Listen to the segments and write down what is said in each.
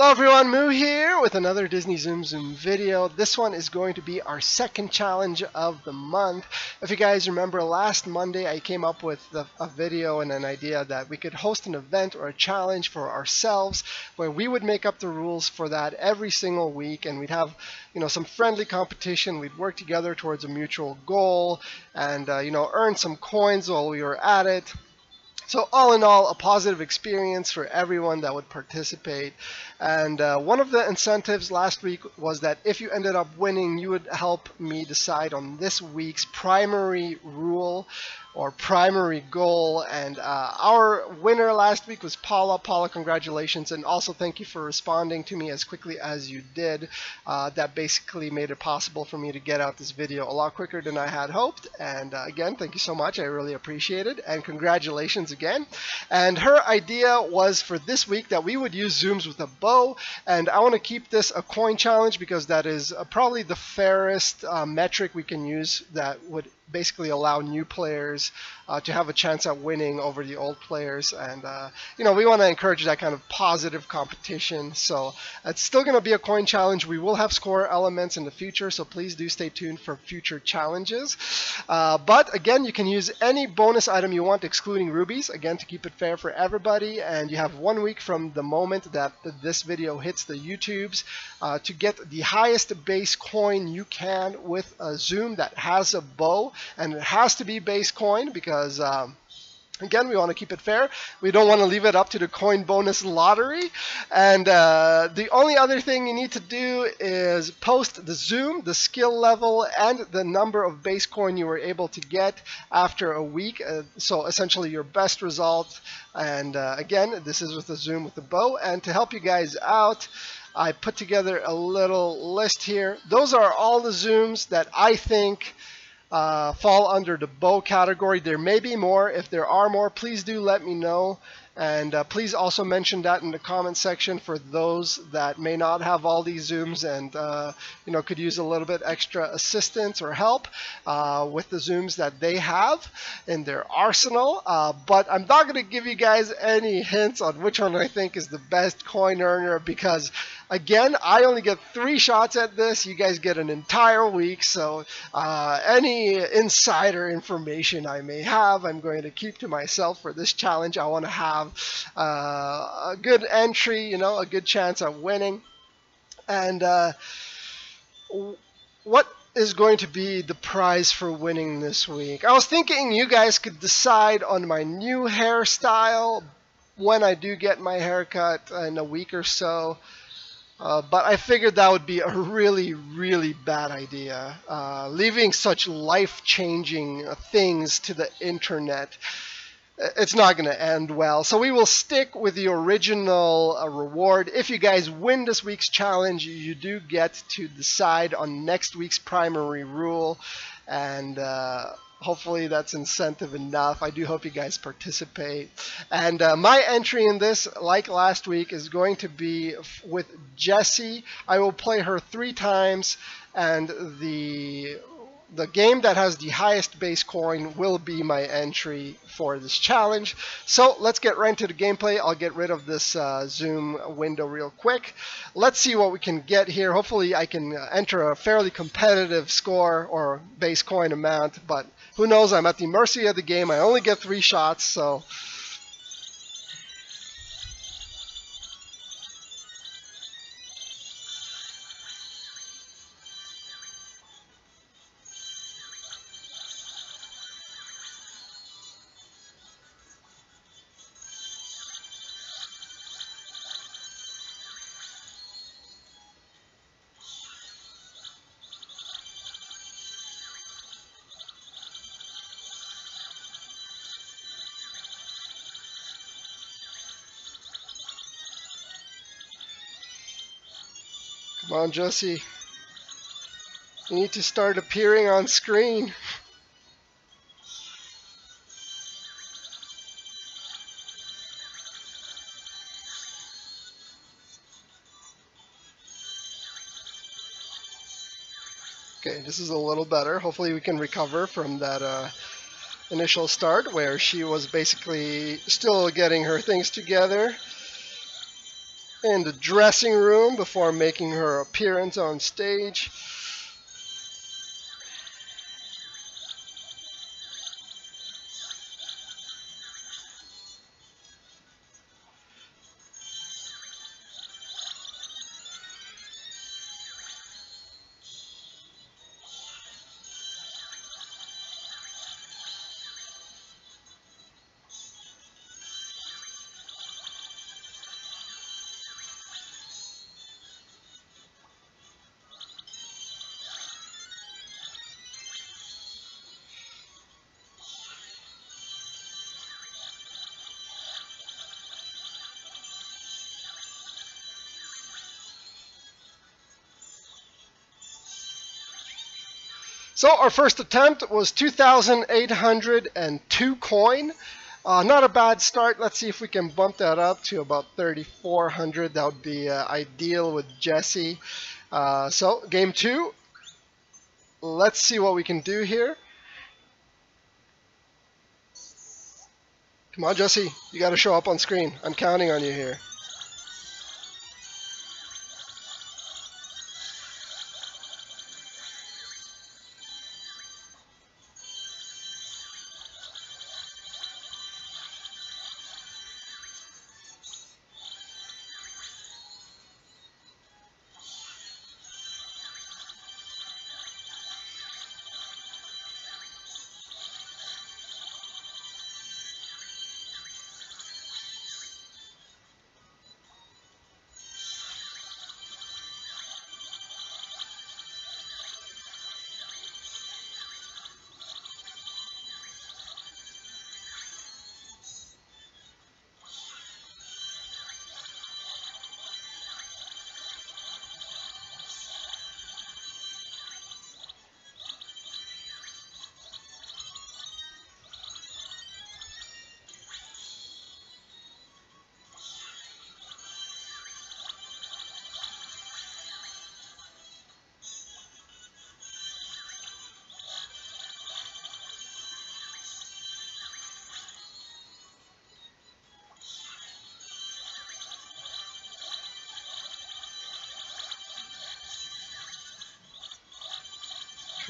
Hello everyone, Moo here with another Disney Tsum Tsum video. This one is going to be our second challenge of the month. If you guys remember last Monday I came up with the, a video and an idea that we could host an event or a challenge for ourselves where we would make up the rules for that every single week and we'd have you know some friendly competition. We'd work together towards a mutual goal and uh, you know earn some coins while we were at it. So all in all, a positive experience for everyone that would participate. And uh, one of the incentives last week was that if you ended up winning, you would help me decide on this week's primary rule or primary goal. And uh, our winner last week was Paula. Paula, congratulations. And also thank you for responding to me as quickly as you did. Uh, that basically made it possible for me to get out this video a lot quicker than I had hoped. And uh, again, thank you so much. I really appreciate it. And congratulations again. And her idea was for this week that we would use Tsums with a bow. And I want to keep this a coin challenge because that is uh, probably the fairest uh, metric we can use that would basically allow new players uh, to have a chance at winning over the old players. And, uh, you know, we want to encourage that kind of positive competition. So it's still going to be a coin challenge. We will have score elements in the future, so please do stay tuned for future challenges. Uh, but again, you can use any bonus item you want, excluding rubies, again, to keep it fair for everybody. And you have one week from the moment that this video hits the YouTubes uh, to get the highest base coin you can with a Tsum that has a bow. And it has to be base coin because um, Again, we want to keep it fair. We don't want to leave it up to the coin bonus lottery. And uh, the only other thing you need to do is post the Tsum, the skill level, and the number of base coin you were able to get after a week. Uh, so essentially your best result. And uh, again, this is with the Tsum with the bow. And to help you guys out, I put together a little list here. Those are all the Tsums that I think uh, fall under the bow category. There may be more. If there are more, please do let me know. And uh, please also mention that in the comment section for those that may not have all these Tsums and uh, you know could use a little bit extra assistance or help uh, with the Tsums that they have in their arsenal. Uh, but I'm not going to give you guys any hints on which one I think is the best coin earner because Again, I only get three shots at this. You guys get an entire week. So uh, any insider information I may have, I'm going to keep to myself for this challenge. I want to have uh, a good entry, you know, a good chance of winning. And uh, what is going to be the prize for winning this week? I was thinking you guys could decide on my new hairstyle when I do get my haircut in a week or so. Uh, but I figured that would be a really, really bad idea. Uh, leaving such life-changing things to the internet, it's not going to end well. So we will stick with the original uh, reward. If you guys win this week's challenge, you do get to decide on next week's primary rule. And uh, hopefully that's incentive enough. I do hope you guys participate. And uh, my entry in this, like last week, is going to be with Jessie. I will play her three times, and the the game that has the highest base coin will be my entry for this challenge. So let's get right into the gameplay. I'll get rid of this uh, zoom window real quick. Let's see what we can get here. Hopefully I can uh, enter a fairly competitive score or base coin amount, but who knows? I'm at the mercy of the game. I only get three shots, so Come on, Jessie. You need to start appearing on screen. Okay, this is a little better. Hopefully we can recover from that uh, initial start where she was basically still getting her things together in the dressing room before making her appearance on stage. So our first attempt was 2,802 coin. Uh, not a bad start. Let's see if we can bump that up to about 3,400. That would be uh, ideal with Jessie. Uh, so game two. Let's see what we can do here. Come on, Jessie. You got to show up on screen. I'm counting on you here.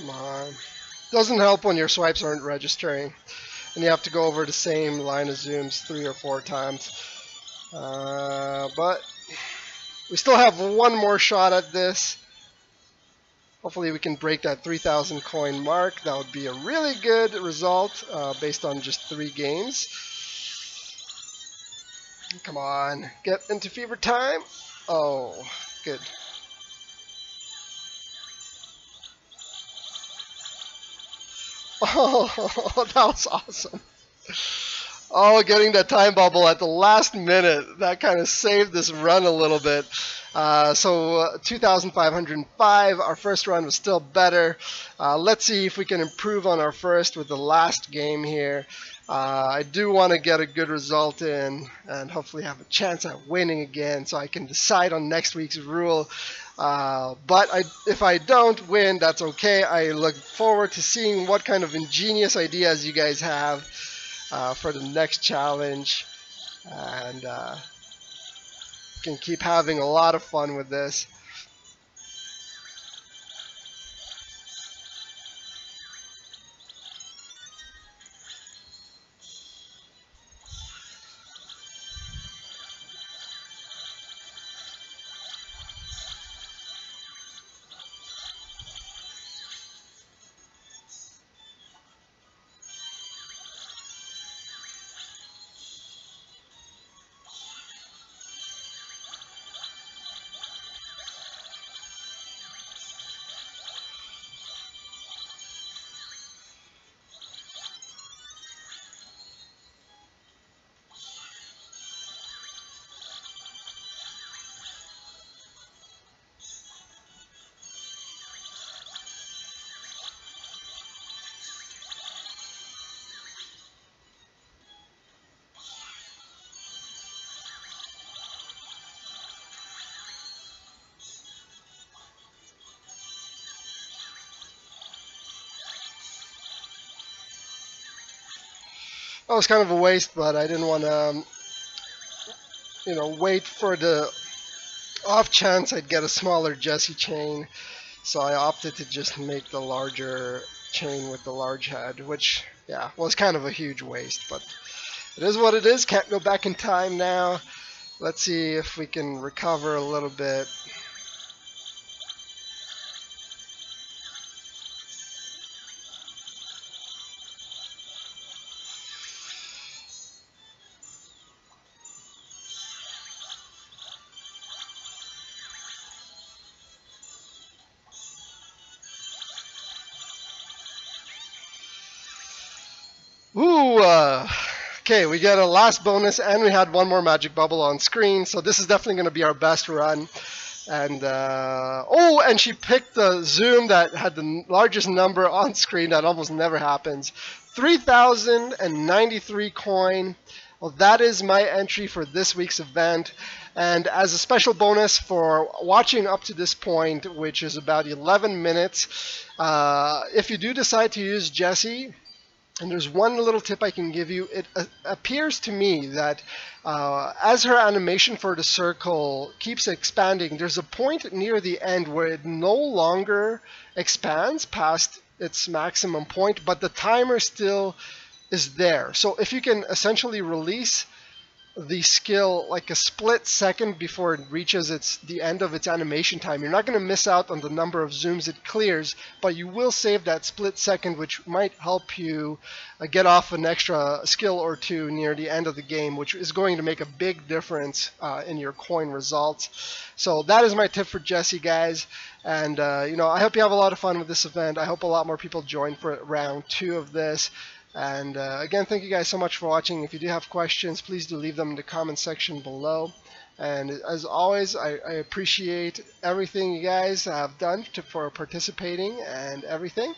Come on. Doesn't help when your swipes aren't registering. And you have to go over the same line of Tsums three or four times. Uh, but we still have one more shot at this. Hopefully we can break that 3,000 coin mark. That would be a really good result uh, based on just three games. Come on, get into fever time. Oh, good. Oh, that was awesome. Oh, getting that time bubble at the last minute. That kind of saved this run a little bit. Uh, so uh, 2,505, our first run was still better. Uh, let's see if we can improve on our first with the last game here. Uh, I do want to get a good result in and hopefully have a chance at winning again so I can decide on next week's rule. But I, if I don't win, that's okay. I look forward to seeing what kind of ingenious ideas you guys have for the next challenge. And can keep having a lot of fun with this. That was kind of a waste, but I didn't want to, um, you know, wait for the off chance I'd get a smaller Jessie chain, so I opted to just make the larger chain with the large head, which, yeah, was kind of a huge waste, but it is what it is. Can't go back in time now. Let's see if we can recover a little bit. Ooh, uh, okay, we get a last bonus and we had one more magic bubble on screen, so this is definitely going to be our best run. And, uh, oh, and she picked the Tsum that had the largest number on screen. That almost never happens. 3,093 coin. Well, that is my entry for this week's event. And as a special bonus for watching up to this point, which is about 11 minutes, uh, if you do decide to use Jessie, and there's one little tip I can give you. It uh, appears to me that uh, as her animation for the circle keeps expanding, there's a point near the end where it no longer expands past its maximum point, but the timer still is there. So if you can essentially release the skill like a split second before it reaches its the end of its animation time. You're not going to miss out on the number of Tsums it clears, but you will save that split second, which might help you uh, get off an extra skill or two near the end of the game, which is going to make a big difference uh, in your coin results. So that is my tip for Jessie, guys. And uh, you know, I hope you have a lot of fun with this event. I hope a lot more people join for round two of this. And uh, again, thank you guys so much for watching. If you do have questions, please do leave them in the comment section below. And as always, I, I appreciate everything you guys have done to, for participating and everything.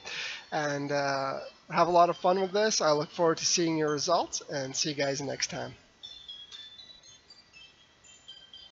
And uh, have a lot of fun with this. I look forward to seeing your results and see you guys next time.